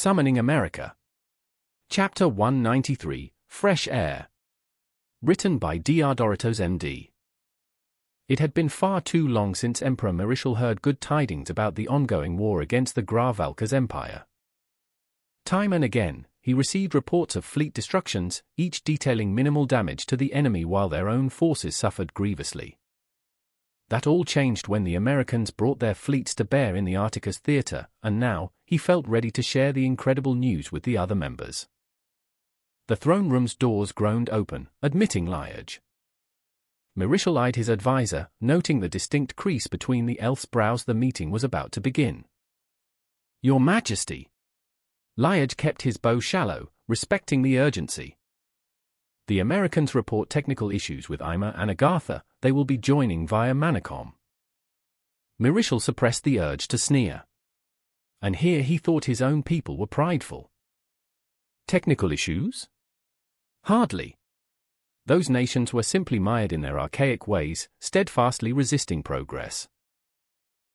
Summoning America. Chapter 193 Fresh Air. Written by DrDoritos MD. It had been far too long since Emperor Marischal heard good tidings about the ongoing war against the Graavalkas Empire. Time and again, he received reports of fleet destructions, each detailing minimal damage to the enemy while their own forces suffered grievously. That all changed when the Americans brought their fleets to bear in the Arcticus theater, and now, he felt ready to share the incredible news with the other members. The throne room's doors groaned open, admitting Lyage. Marischal eyed his advisor, noting the distinct crease between the elf's brows the meeting was about to begin. Your Majesty! Lyage kept his bow shallow, respecting the urgency. The Americans report technical issues with Ima and Agartha, they will be joining via Manicom. Marischal suppressed the urge to sneer. And here he thought his own people were prideful. Technical issues? Hardly. Those nations were simply mired in their archaic ways, steadfastly resisting progress.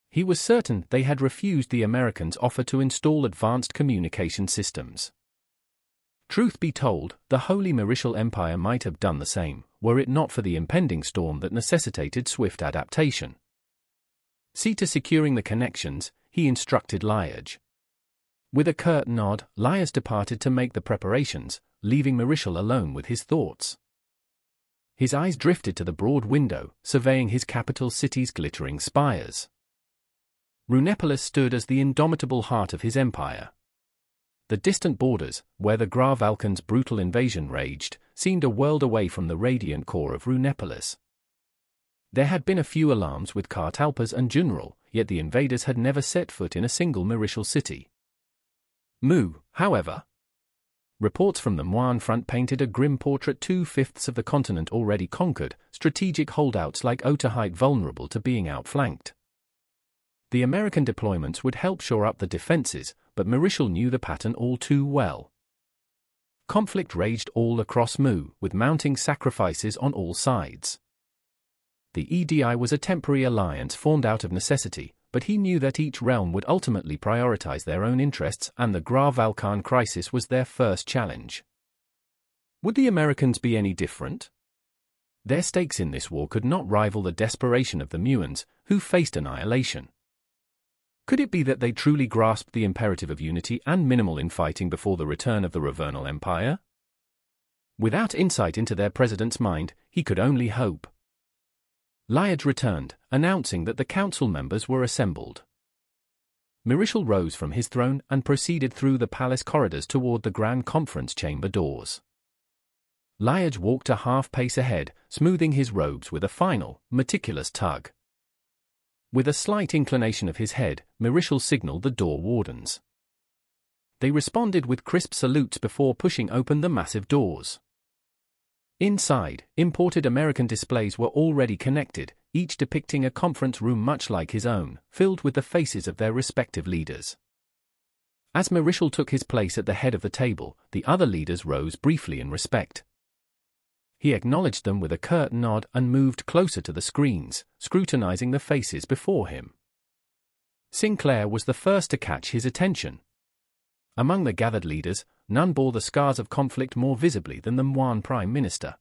He was certain they had refused the Americans' offer to install advanced communication systems. Truth be told, the Holy Marischal Empire might have done the same, were it not for the impending storm that necessitated swift adaptation. See to securing the connections, he instructed Lyage. With a curt nod, Lyage departed to make the preparations, leaving Marischal alone with his thoughts. His eyes drifted to the broad window, surveying his capital city's glittering spires. Runepolis stood as the indomitable heart of his empire. The distant borders, where the Graavalkans' brutal invasion raged, seemed a world away from the radiant core of Runepolis. There had been a few alarms with Kartalpas and Junral, yet the invaders had never set foot in a single Marischal city. Mu, however. Reports from the Muan front painted a grim portrait two-fifths of the continent already conquered, strategic holdouts like Otaheite vulnerable to being outflanked. The American deployments would help shore up the defenses, but Marischal knew the pattern all too well. Conflict raged all across Mu, with mounting sacrifices on all sides. The EDI was a temporary alliance formed out of necessity, but he knew that each realm would ultimately prioritize their own interests and the Graavalkan crisis was their first challenge. Would the Americans be any different? Their stakes in this war could not rival the desperation of the Muans, who faced annihilation. Could it be that they truly grasped the imperative of unity and minimal infighting before the return of the Ravernal Empire? Without insight into their president's mind, he could only hope. Lyage returned, announcing that the council members were assembled. Marischal rose from his throne and proceeded through the palace corridors toward the grand conference chamber doors. Lyage walked a half pace ahead, smoothing his robes with a final, meticulous tug. With a slight inclination of his head, Marischal signaled the door wardens. They responded with crisp salutes before pushing open the massive doors. Inside, imported American displays were already connected, each depicting a conference room much like his own, filled with the faces of their respective leaders. As Marischal took his place at the head of the table, the other leaders rose briefly in respect. He acknowledged them with a curt nod and moved closer to the screens, scrutinizing the faces before him. Sinclair was the first to catch his attention. Among the gathered leaders, none bore the scars of conflict more visibly than the Muan Prime Minister.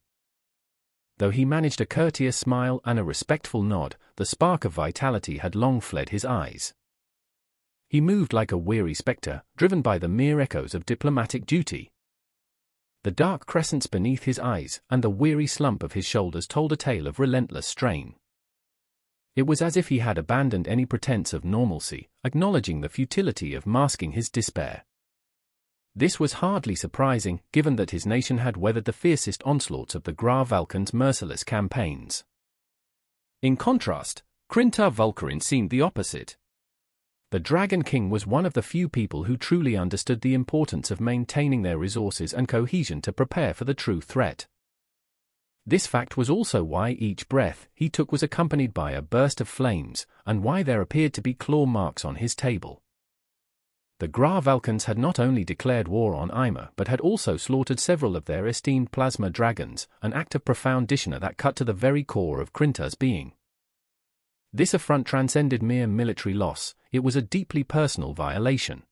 Though he managed a courteous smile and a respectful nod, the spark of vitality had long fled his eyes. He moved like a weary spectre, driven by the mere echoes of diplomatic duty. The dark crescents beneath his eyes and the weary slump of his shoulders told a tale of relentless strain. It was as if he had abandoned any pretense of normalcy, acknowledging the futility of masking his despair. This was hardly surprising, given that his nation had weathered the fiercest onslaughts of the Graavalkans' merciless campaigns. In contrast, Krintar Vulkarin seemed the opposite. The Dragon King was one of the few people who truly understood the importance of maintaining their resources and cohesion to prepare for the true threat. This fact was also why each breath he took was accompanied by a burst of flames, and why there appeared to be claw marks on his table. The Graavalkans had not only declared war on Ima but had also slaughtered several of their esteemed plasma dragons, an act of profound dishonor that cut to the very core of Krintar's being. This affront transcended mere military loss, it was a deeply personal violation.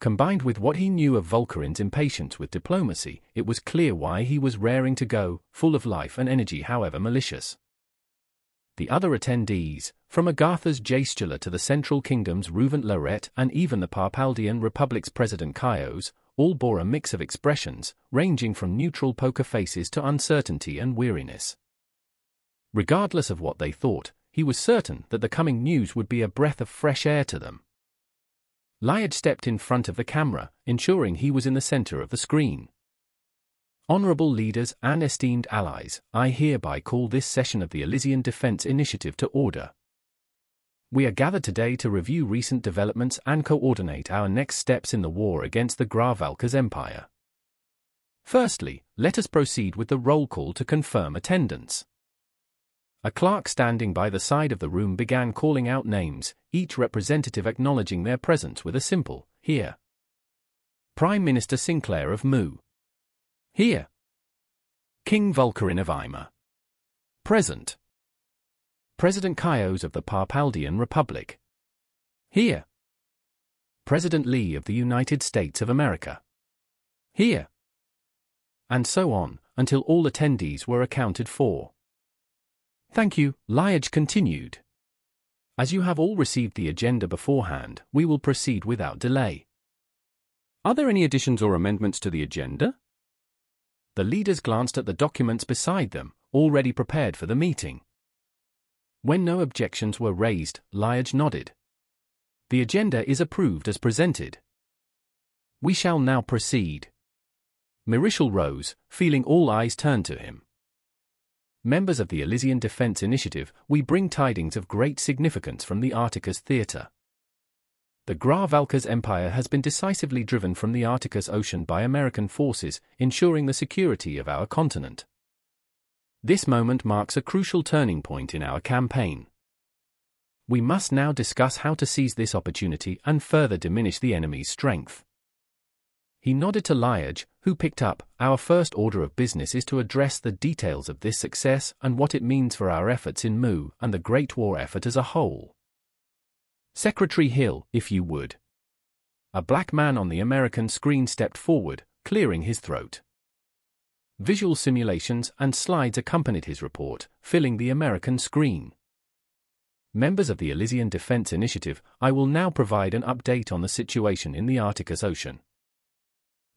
Combined with what he knew of Volkarin's impatience with diplomacy, it was clear why he was raring to go, full of life and energy however malicious. The other attendees, from Agartha's Jaistula to the Central Kingdom's Ruvent Larret and even the Parpaldian Republic's President Chios, all bore a mix of expressions, ranging from neutral poker faces to uncertainty and weariness. Regardless of what they thought, he was certain that the coming news would be a breath of fresh air to them. Lyage stepped in front of the camera, ensuring he was in the center of the screen. Honorable leaders and esteemed allies, I hereby call this session of the Elysian Defense Initiative to order. We are gathered today to review recent developments and coordinate our next steps in the war against the Graavalkas Empire. Firstly, let us proceed with the roll call to confirm attendance. A clerk standing by the side of the room began calling out names, each representative acknowledging their presence with a simple, here. Prime Minister Sinclair of Mu. Here. King Volkarin of Ima. Present. President Chios of the Parpaldian Republic. Here. President Lee of the United States of America. Here. And so on, until all attendees were accounted for. Thank you, Lyage continued. As you have all received the agenda beforehand, we will proceed without delay. Are there any additions or amendments to the agenda? The leaders glanced at the documents beside them, already prepared for the meeting. When no objections were raised, Lyage nodded. The agenda is approved as presented. We shall now proceed. Mirishal rose, feeling all eyes turned to him. Members of the Elysian Defense Initiative, we bring tidings of great significance from the Arcticus theater. The Graavalkas Empire has been decisively driven from the Arcticus Ocean by American forces, ensuring the security of our continent. This moment marks a crucial turning point in our campaign. We must now discuss how to seize this opportunity and further diminish the enemy's strength. He nodded to Lyage, who picked up, Our first order of business is to address the details of this success and what it means for our efforts in Mu and the Great War effort as a whole. Secretary Hill, if you would. A black man on the American screen stepped forward, clearing his throat. Visual simulations and slides accompanied his report, filling the American screen. Members of the Elysian Defense Initiative, I will now provide an update on the situation in the Arcticus Ocean.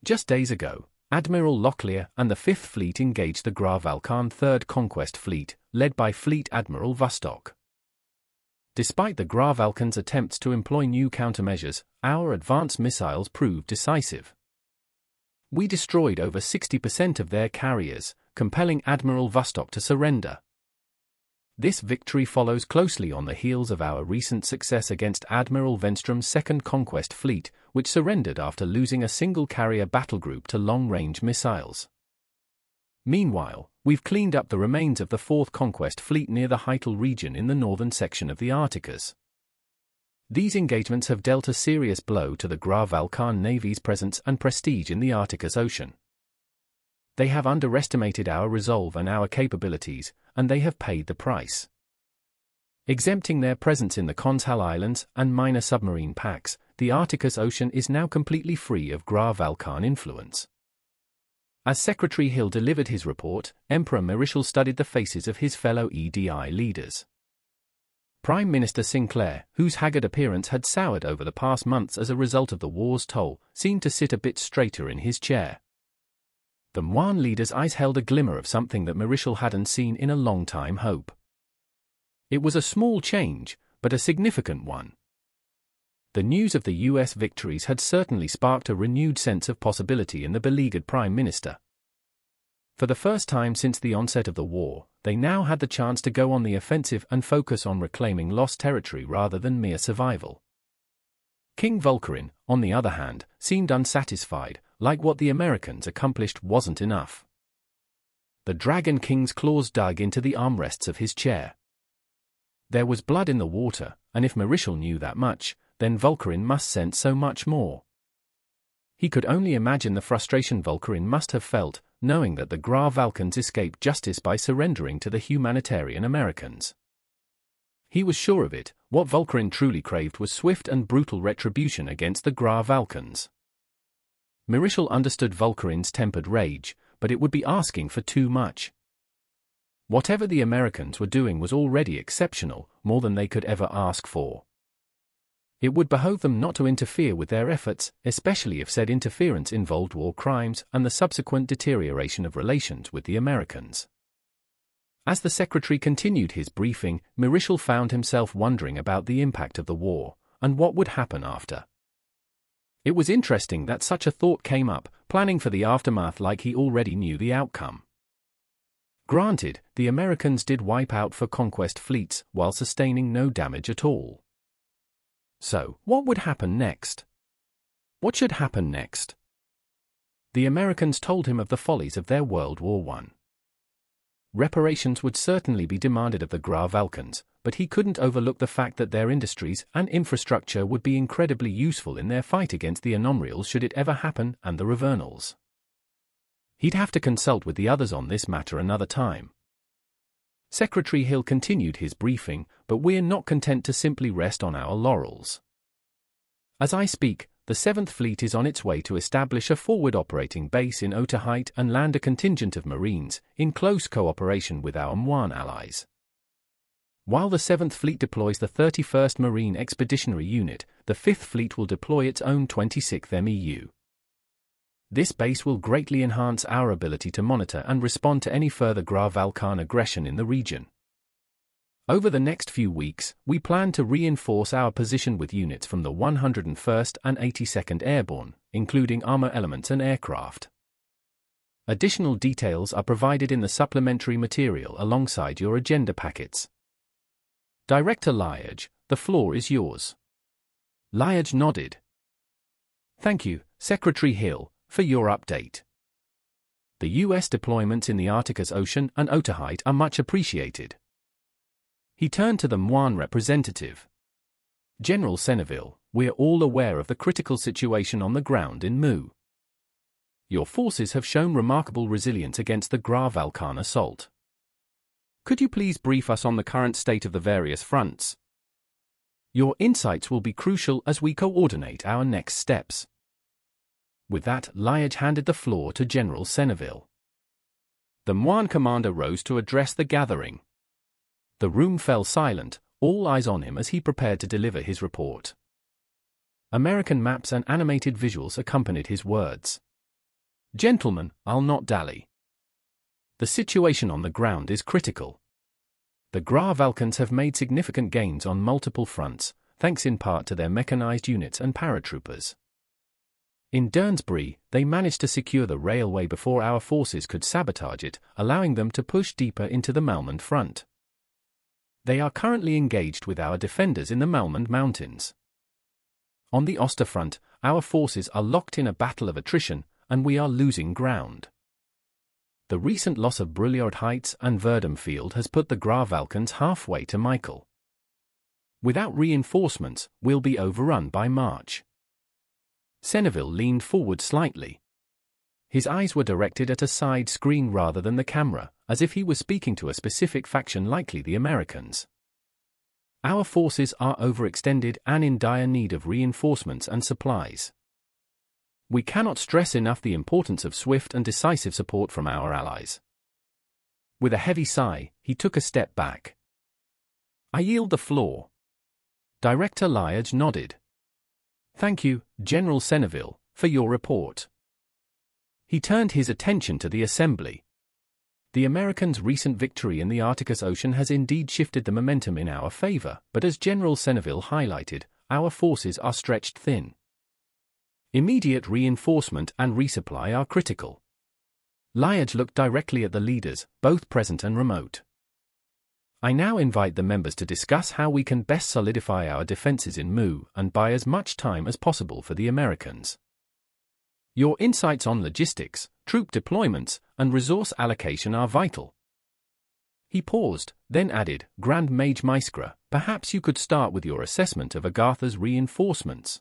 Just days ago, Admiral Locklear and the Fifth Fleet engaged the Graavalkan Third Conquest Fleet, led by Fleet Admiral Vostok. Despite the Graavalkans' attempts to employ new countermeasures, our advanced missiles proved decisive we destroyed over 60% of their carriers, compelling Admiral Vostok to surrender. This victory follows closely on the heels of our recent success against Admiral Venstrom's Second Conquest Fleet, which surrendered after losing a single carrier battle group to long-range missiles. Meanwhile, we've cleaned up the remains of the Fourth Conquest Fleet near the Hytale region in the northern section of the Arcticus. These engagements have dealt a serious blow to the Graavalkan Navy's presence and prestige in the Arcticus Ocean. They have underestimated our resolve and our capabilities, and they have paid the price. Exempting their presence in the Konshal Islands and minor submarine packs, the Arcticus Ocean is now completely free of Graavalkan influence. As Secretary Hill delivered his report, Emperor Mirishal studied the faces of his fellow EDI leaders. Prime Minister Sinclair, whose haggard appearance had soured over the past months as a result of the war's toll, seemed to sit a bit straighter in his chair. The Muan leader's eyes held a glimmer of something that Mirishal hadn't seen in a long time hope. It was a small change, but a significant one. The news of the US victories had certainly sparked a renewed sense of possibility in the beleaguered Prime Minister. For the first time since the onset of the war, they now had the chance to go on the offensive and focus on reclaiming lost territory rather than mere survival. King Volkarin, on the other hand, seemed unsatisfied, like what the Americans accomplished wasn't enough. The Dragon King's claws dug into the armrests of his chair. There was blood in the water, and if Mirishal knew that much, then Volkarin must sense so much more. He could only imagine the frustration Volkarin must have felt, knowing that the Graavalkans escaped justice by surrendering to the humanitarian Americans. he was sure of it, what Volkarin truly craved was swift and brutal retribution against the Graavalkans. Marischal understood Volkarin's tempered rage, but it would be asking for too much. Whatever the Americans were doing was already exceptional, more than they could ever ask for. It would behove them not to interfere with their efforts, especially if said interference involved war crimes and the subsequent deterioration of relations with the Americans. As the secretary continued his briefing, Marischal found himself wondering about the impact of the war and what would happen after. It was interesting that such a thought came up, planning for the aftermath like he already knew the outcome. Granted, the Americans did wipe out for conquest fleets while sustaining no damage at all. So, what would happen next? What should happen next? The Americans told him of the follies of their World War I. Reparations would certainly be demanded of the Graavalkans, but he couldn't overlook the fact that their industries and infrastructure would be incredibly useful in their fight against the Anomrials should it ever happen and the Ravernals. He'd have to consult with the others on this matter another time. Secretary Hill continued his briefing, but we're not content to simply rest on our laurels. As I speak, the 7th Fleet is on its way to establish a forward operating base in Otaheite and land a contingent of Marines, in close cooperation with our Muan allies. While the 7th Fleet deploys the 31st Marine Expeditionary Unit, the 5th Fleet will deploy its own 26th MEU. This base will greatly enhance our ability to monitor and respond to any further Graavalkan aggression in the region. Over the next few weeks, we plan to reinforce our position with units from the 101st and 82nd Airborne, including armor elements and aircraft. Additional details are provided in the supplementary material alongside your agenda packets. Director Lyage, the floor is yours. Lyage nodded. Thank you, Secretary Hill, for your update. The U.S. deployments in the Arcticus Ocean and Otaheite are much appreciated. He turned to the Muan representative. General Seneville, we're all aware of the critical situation on the ground in Mu. Your forces have shown remarkable resilience against the Graavalkan assault. Could you please brief us on the current state of the various fronts? Your insights will be crucial as we coordinate our next steps. With that, Lyage handed the floor to General Senneville. The Muan commander rose to address the gathering. The room fell silent, all eyes on him as he prepared to deliver his report. American maps and animated visuals accompanied his words. Gentlemen, I'll not dally. The situation on the ground is critical. The Graavalkans have made significant gains on multiple fronts, thanks in part to their mechanized units and paratroopers. In Dernsbury, they managed to secure the railway before our forces could sabotage it, allowing them to push deeper into the Malmend front. They are currently engaged with our defenders in the Malmend Mountains. On the Oster front, our forces are locked in a battle of attrition, and we are losing ground. The recent loss of Brulliard Heights and Verdum Field has put the Graavalkans halfway to Michael. Without reinforcements, we'll be overrun by March. Seneville leaned forward slightly. His eyes were directed at a side screen rather than the camera, as if he was speaking to a specific faction likely the Americans. Our forces are overextended and in dire need of reinforcements and supplies. We cannot stress enough the importance of swift and decisive support from our allies. With a heavy sigh, he took a step back. I yield the floor. Director Lyage nodded. Thank you, General Senneville, for your report. He turned his attention to the assembly. The Americans' recent victory in the Arcticus Ocean has indeed shifted the momentum in our favor, but as General Senneville highlighted, our forces are stretched thin. Immediate reinforcement and resupply are critical. Lyage looked directly at the leaders, both present and remote. I now invite the members to discuss how we can best solidify our defenses in Mu and buy as much time as possible for the Americans. Your insights on logistics, troop deployments, and resource allocation are vital. He paused, then added, Grand Mage Maeskra, perhaps you could start with your assessment of Agartha's reinforcements.